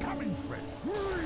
Coming, friend.